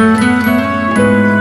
Música